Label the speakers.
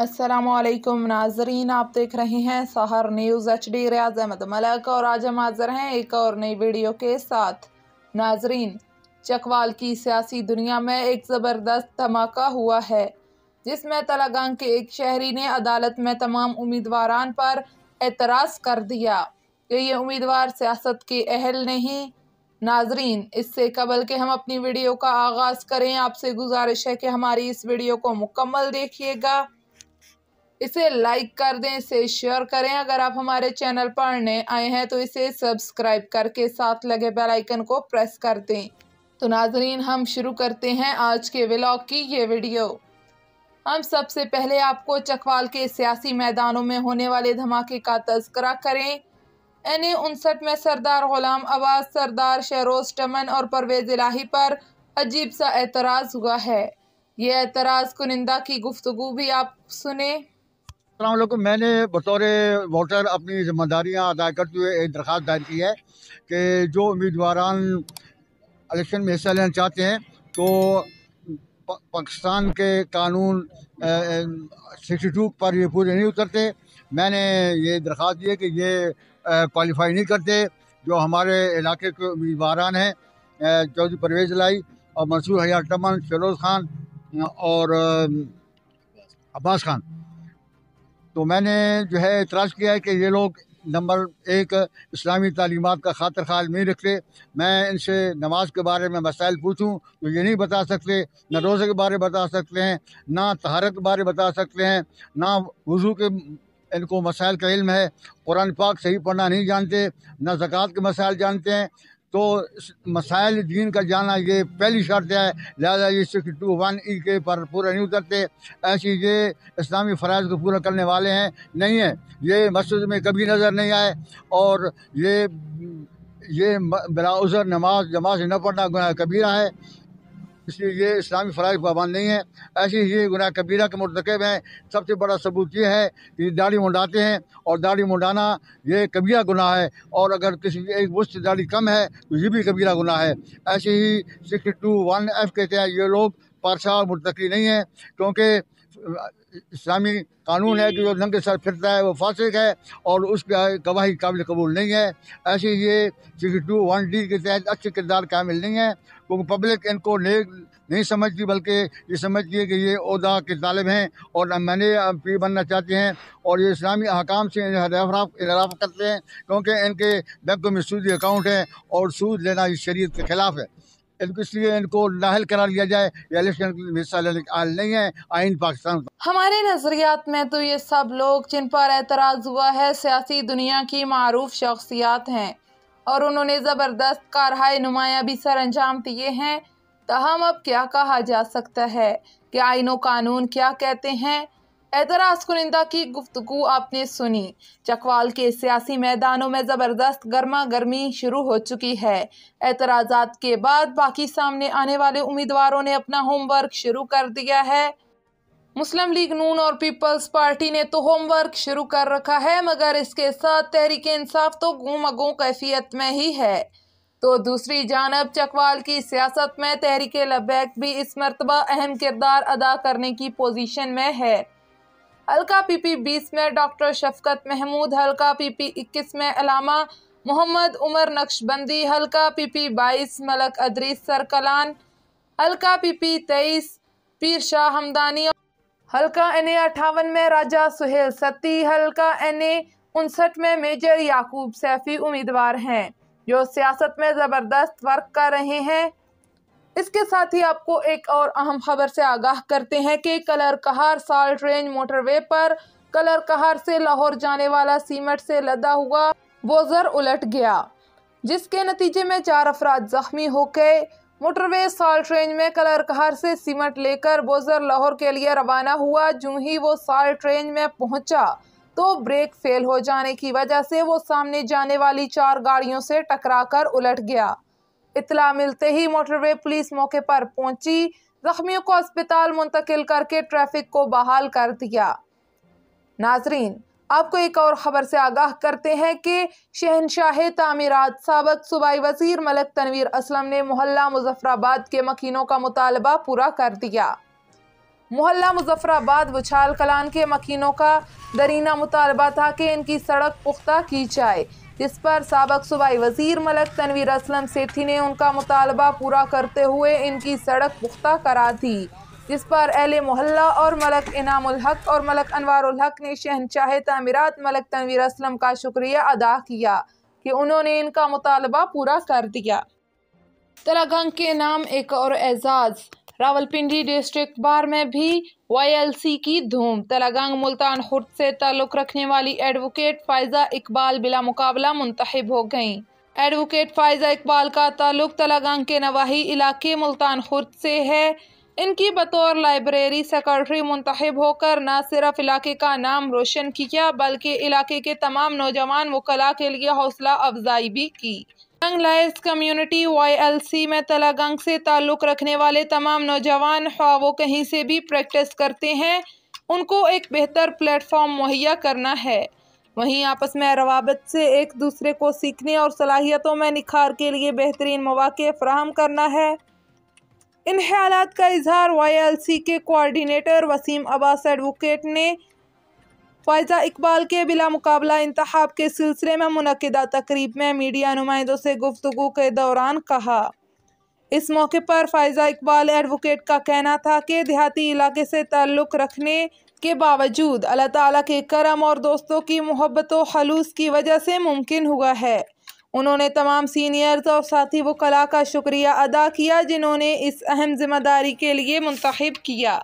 Speaker 1: असलकुम नाजरीन, आप देख रहे हैं Sahar news H D Riaz Ahmed Malik और आज हम हाजिर हैं एक और नई वीडियो के साथ। नाजरीन, चकवाल की सियासी दुनिया में एक ज़बरदस्त धमाका हुआ है, जिसमें तलागंग के एक शहरी ने अदालत में तमाम उम्मीदवार पर एतराज़ कर दिया। कि ये उम्मीदवार सियासत के अहल नहीं। नाजरीन, इससे कबल के हम अपनी वीडियो का आगाज़ करें। आपसे गुजारिश है कि हमारी इस वीडियो को मुकम्मल देखिएगा। इसे लाइक कर दें, इसे शेयर करें। अगर आप हमारे चैनल पर नए आए हैं तो इसे सब्सक्राइब करके साथ लगे बेल आइकन को प्रेस कर दें। तो नाजरीन, हम शुरू करते हैं आज के व्लॉग की ये वीडियो हम सबसे पहले आपको चकवाल के सियासी मैदानों में होने वाले धमाके का तस्करा करें। एन उनसठ में सरदार गुलाम अब्बास सरदार शहरोज टमन और परवेज इलाही पर अजीब सा एतराज़ हुआ है। ये एतराज़ कुनिंदा की गुफ्तु भी आप सुने।
Speaker 2: अल्लाम मैंने बतौर वोटर अपनी जिम्मेदारियाँ अदा करते हुए एक दरख्वास्त दायर की है कि जो उम्मीदवार इलेक्शन में हिस्सा लेना चाहते हैं तो पाकिस्तान के कानून सिक्सटी टू पर ये पूरे नहीं उतरते। मैंने ये दरख्वास्त दी है कि ये क्वालिफाई नहीं करते। जो हमारे इलाके के उम्मीदवार हैं चौधरी परवेज़ लाई और मंसूर हयार टमन शरोज़ खान और अब्बास खान। तो मैंने जो है इतराज़ किया है कि ये लोग नंबर एक इस्लामी तालीमत का खातर ख्याल नहीं रखते। मैं इनसे नमाज़ के बारे में मसाइल पूछूँ तो ये नहीं बता सकते, न रोज़े के बारे में बता सकते हैं, ना तहारत के बारे में बता सकते हैं, ना वज़ू के इनको मसाइल का इल्म है। कुरान पाक सही पढ़ना नहीं जानते, ना ज़क़़त के मसाइल जानते हैं। तो मसाइल दीन का जाना ये पहली शर्त है, लिहाजा ये सिक्स टू वन ई के पर पूरा नहीं उतरते। ऐसी ये इस्लामी फ़राज को पूरा करने वाले हैं, नहीं है। ये मस्जिद में कभी नज़र नहीं आए और ये ये बिलाउज़र नमाज़ नमाज़ न पढ़ना गुनाह कबीरा है। इसलिए ये इस्लामी फ़राज पाबंद नहीं है। ऐसे ही ये गुनाह कबीरा के मरतकब हैं। सबसे बड़ा सबूत ये है कि दाढ़ी मुंडाते हैं और दाढ़ी मुंडाना ये कबीरा गुनाह है। और अगर किसी एक मुश्त दाढ़ी कम है तो ये भी कबीरा गुनाह है। ऐसे ही सिक्स टू वन एफ़ कहते हैं ये लोग पारसा मुर्तकी नहीं है, क्योंकि इस्लामी कानून है कि जो नंगे सर फिरता है वो फासिक है और उसका गवाही काबिल कबूल नहीं है। ऐसे ये सिक्स टू वन डी के तहत अच्छे किरदार कामिल नहीं है, क्योंकि पब्लिक इनको नेक नहीं समझती, बल्कि ये समझती है कि ये अहदा के तालब हैं और मैंने पी बनना चाहते हैं और ये इस्लामी अहकाम से इनराफ करते हैं, क्योंकि इनके बैंकों में सूदी अकाउंट है और सूद लेना इस शरीय के ख़िलाफ़ है। इसलिए इनको नाहल करा लिया जाए। नहीं है। आइन पाकिस्तान
Speaker 1: हमारे नजरियात में तो ये सब लोग जिन पर एतराज़ हुआ है, सियासी दुनिया की मरूफ शख्सियात हैं। और उन्होंने ज़बरदस्त कारहाय नुमाया भी सर अंजाम दिए हैं। तहम अब क्या कहा जा सकता है? कि आइन कानून क्या कहते हैं? एतराज़ कुनिंदा की गुफ्तु आपने सुनी। चकवाल के सियासी मैदानों में ज़बरदस्त गर्मा गर्मी शुरू हो चुकी है। एतराज़ात के बाद बाकी सामने आने वाले उम्मीदवारों ने अपना होमवर्क शुरू कर दिया है। मुस्लिम लीग नून और पीपल्स पार्टी ने तो होमवर्क शुरू कर रखा है, मगर इसके साथ तहरीक इंसाफ तो गुम अगू कैफियत में ही है। तो दूसरी जानब, चकवाल की सियासत में तहरीक लबैक भी इस मरतबा अहम किरदार अदा करने की पोजीशन में है। हल्का पीपी बीस में डॉक्टर शफकत महमूद, हल्का पीपी इक्कीस में अलामा मोहम्मद उमर नक्शबंदी, हल्का पीपी बाईस मलक अदरीस सरकलान, हल्का पीपी तेईस पीर शाह हमदानी, हल्का एन ए अठावन में राजा सुहेल सत्ती, हल्का एन ए उनसठ में मेजर याकूब सैफी उम्मीदवार हैं, जो सियासत में ज़बरदस्त वर्क कर रहे हैं। इसके साथ ही आपको एक और अहम खबर से आगाह करते हैं कि Kallar Kahar salt range motorway पर कलर कहार से लाहौर जाने वाला सीमेंट से लदा हुआ बोजर उलट गया, जिसके नतीजे में चार अफराद जख्मी हो गए। मोटरवे साल्ट रेंज में कलर कहर से सीमेंट लेकर बोजर लाहौर के लिए रवाना हुआ, जो ही वो साल्ट रेंज में पहुँचा तो ब्रेक फेल हो जाने की वजह से वो सामने जाने वाली चार गाड़ियों से टकराकर उलट गया। इतला मिलते ही मोटरवे पुलिस मौके पर पहुँची। जख्मियों को अस्पताल मुंतकिल करके ट्रैफ़िक को बहाल कर दिया। नाजरीन, आपको एक और ख़बर से आगाह करते हैं कि शहनशाह तामीरात सबक सूबाई वज़ीर मलक तनवीर असलम ने मोहल्ला मुजफ्फराबाद के मकीनों का मुतालबा पूरा कर दिया। मोहल्ला मुजफ्फराबाद वछाल कलान के मकीनों का दरीना मुतालबा था कि इनकी सड़क पुख्ता की जाए। जिस पर सबक सूबाई वज़ीर मलक तनवीर असलम सेठी ने उनका मुतालबा पूरा करते हुए इनकी सड़क पुख्ता करा दी, जिस पर अहल मोहल्ला और मलक इनामुल हक और मलक अनवारुल हक ने शहनशाह तमीरत मलक तनवीर असलम का शुक्रिया अदा किया कि उन्होंने इनका मुतालबा पूरा कर दिया। तलागंग के नाम एक और एजाज़। रावलपिंडी डिस्ट्रिक्ट बार में भी वाईएलसी की धूम। तलागंग मुल्तान खुर्द से ताल्लुक़ रखने वाली एडवोकेट फ़ायज़ा इकबाल बिला मुकाबला मुंतब हो गईं। एडवोकेट फ़ायज़ा इकबाल का ताल्लुक़ तलागंग के नवाही इलाके मुल्तान खुर्द से है। इनकी बतौर लाइब्रेरी सेक्रेटरी मुंतब होकर न सिर्फ़ इलाके का नाम रोशन किया, बल्कि इलाके के तमाम नौजवान वकला के लिए हौसला अफजाई भी की। गंग लाइस कम्युनिटी वाई एल सी में तलागंग से ताल्लुक़ रखने वाले तमाम नौजवान ख्वा वो कहीं से भी प्रैक्टिस करते हैं, उनको एक बेहतर प्लेटफॉर्म मुहैया करना है। वहीं आपस में रवाबत से एक दूसरे को सीखने और सलाहियतों में निखार के लिए बेहतरीन मौाक़े फ्राहम करना है। इन ख्याल का इजहार वाई एल सी के कोआर्डिनेटर वसीम अब्बास एडवोकेट ने फ़ायज़ा इकबाल के बिला मुकाबला इंतखब के सिलसिले में मनदा तकरीब में मीडिया नुमाइंदों से गुफ्तु के दौरान कहा। इस मौके पर फ़ायज़ा इकबाल एडवोकेट का कहना था कि देहाती इलाके से ताल्लुक़ रखने के बावजूद अल्लाह ताला के करम और दोस्तों की मोहब्बत खलूस की वजह से मुमकिन हुआ है। उन्होंने तमाम सीनियर्स और साथी वो कला का शुक्रिया अदा किया जिन्होंने इस अहम ज़िम्मेदारी के लिए मुंतखब किया।